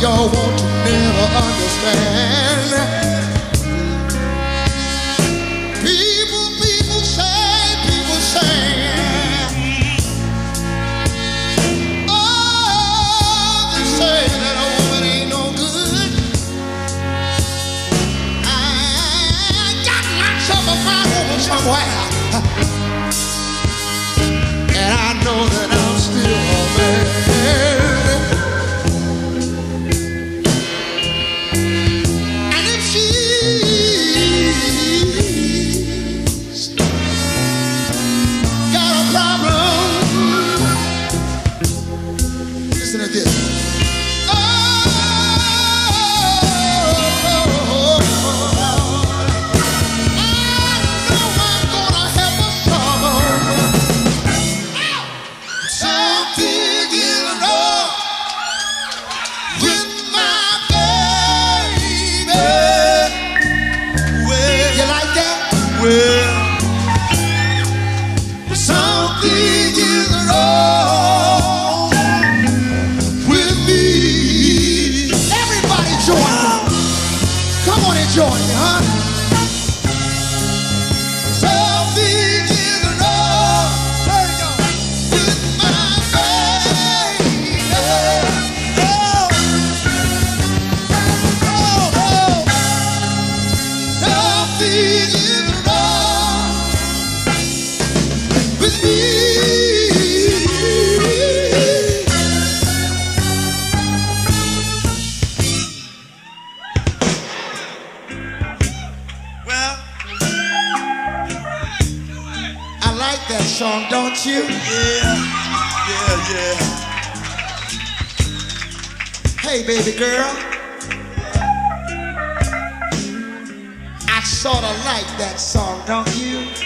y'all won't never understand. song, don't you? Yeah, yeah, yeah. Hey, baby girl. I sort of like that song, don't you?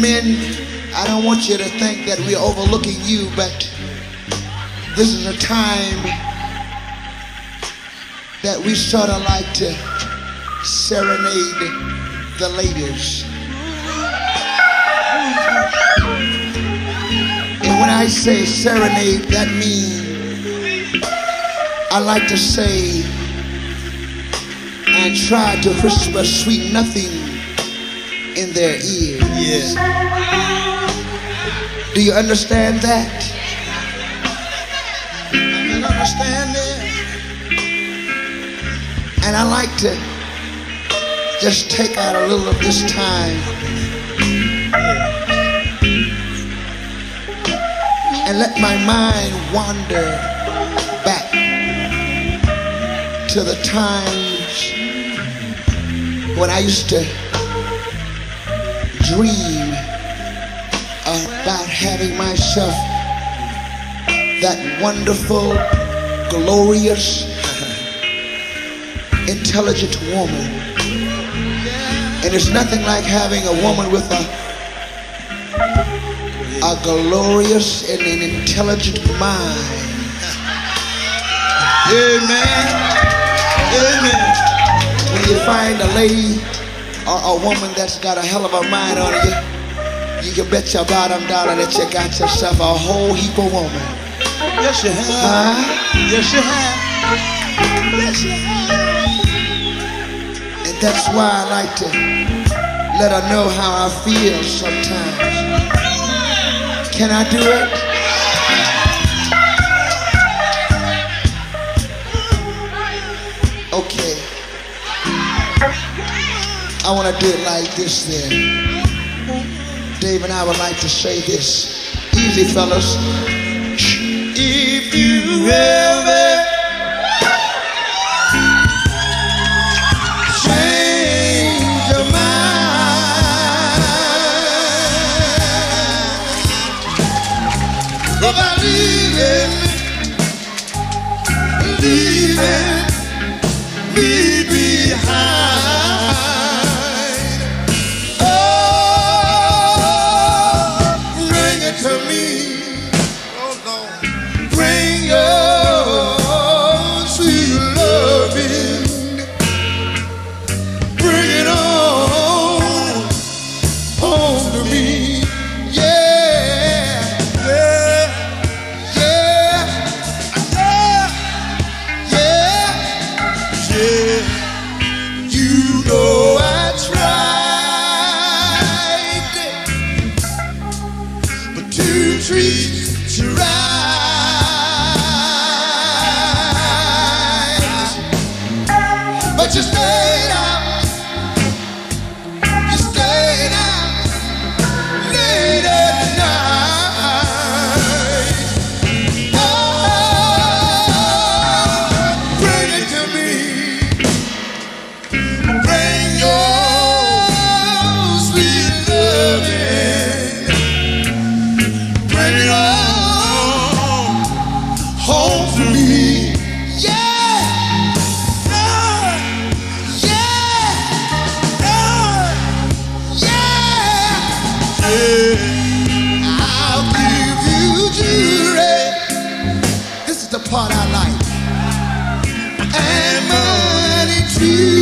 Men, I don't want you to think that we're overlooking you, but this is a time that we sort of like to serenade the ladies. And when I say serenade, that means I like to say and try to whisper sweet nothing their ears. Yeah. Do you understand that? You understand that? And I like to just take out a little of this time and let my mind wander back to the times when I used to dream about having myself that wonderful, glorious, intelligent woman. And it's nothing like having a woman with a a glorious and an intelligent mind. Amen. Amen. When you find a lady or a woman that's got a hell of a mind on you, you can bet your bottom dollar that you got yourself a whole heap of woman. Yes, you have. Huh? Yes, you have. Yes, you have. And that's why I like to let her know how I feel sometimes. Can I do it? Okay. I want to do it like this then. Dave and I would like to say this. Easy, fellas. If you ever love. part I like. And money too.